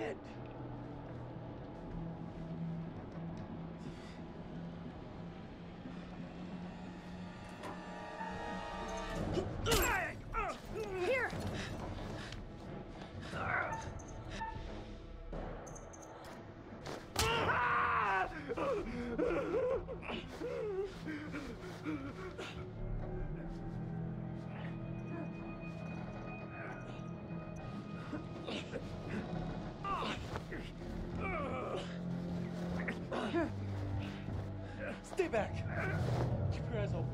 shit! Here! Back! Keep your eyes open.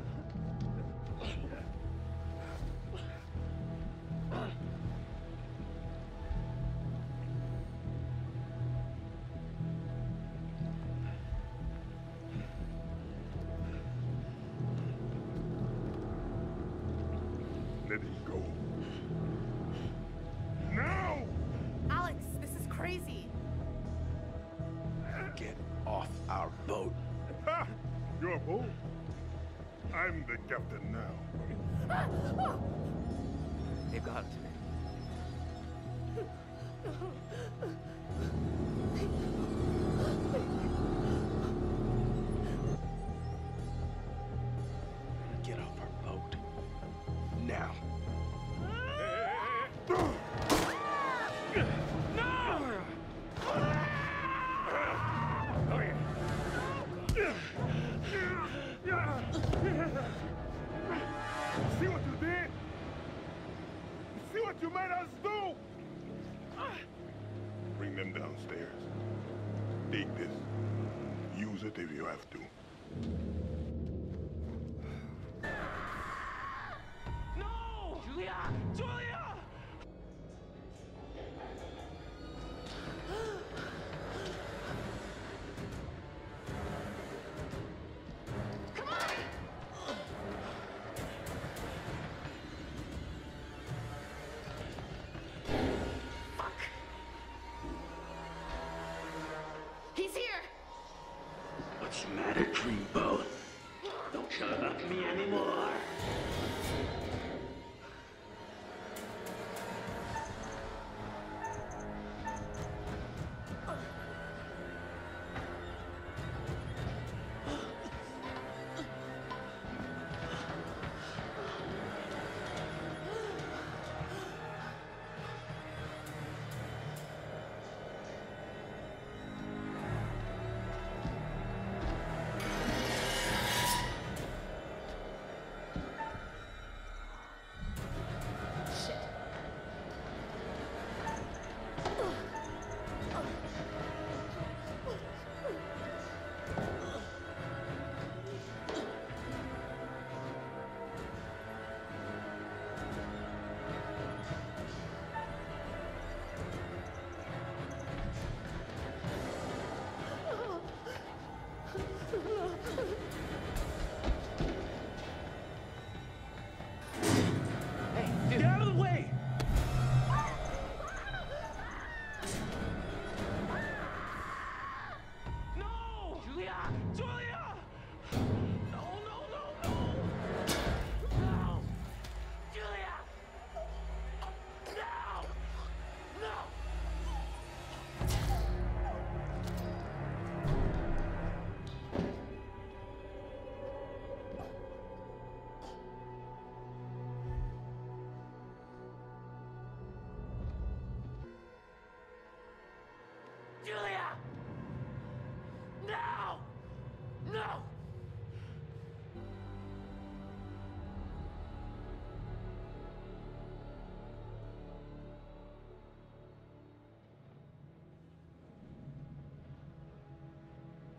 Let him go. Now! Alex, this is crazy. Get off our boat. Ha! Your boat? I'm the captain now. They've got it. Get off our boat. Now. See what you did? See what you made us do? Bring them downstairs. Take this. Use it if you have to. No! Julia! Julia! Don't shut up me anymore.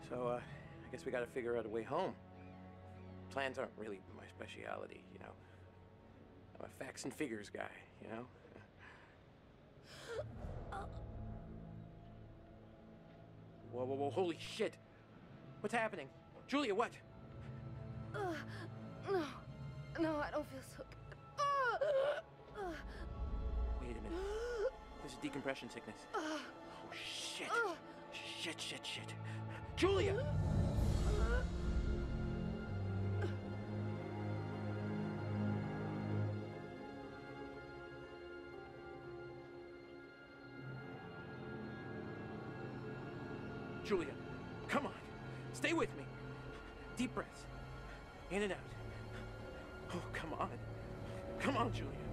So, uh, I guess we gotta figure out a way home. Plans aren't really my speciality, you know. I'm a facts and figures guy, you know? Whoa, whoa, whoa, holy shit! What's happening? Julia, what? Uh, no. No, I don't feel so good. Uh, uh, Wait a minute. This is decompression sickness. Oh, shit. Shit, shit, shit. Julia! Julia, come on. Stay with me. Deep breaths. In and out. Oh, come on. Come on, Julia.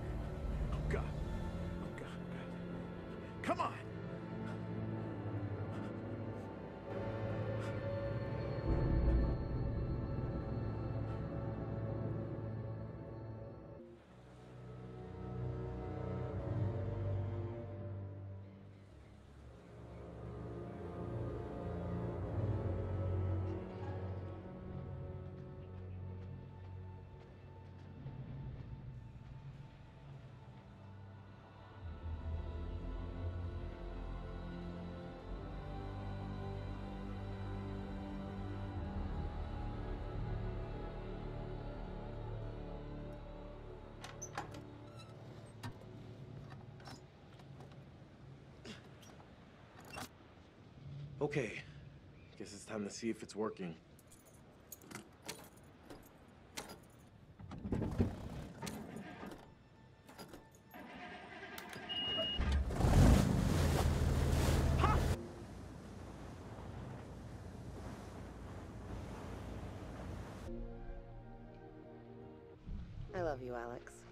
Okay. Guess it's time to see if it's working. I love you, Alex.